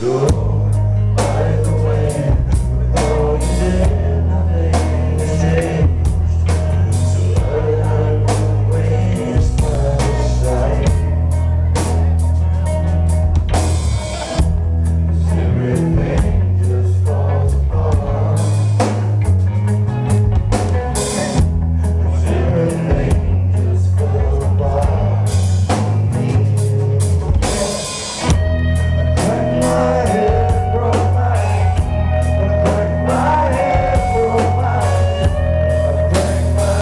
Good.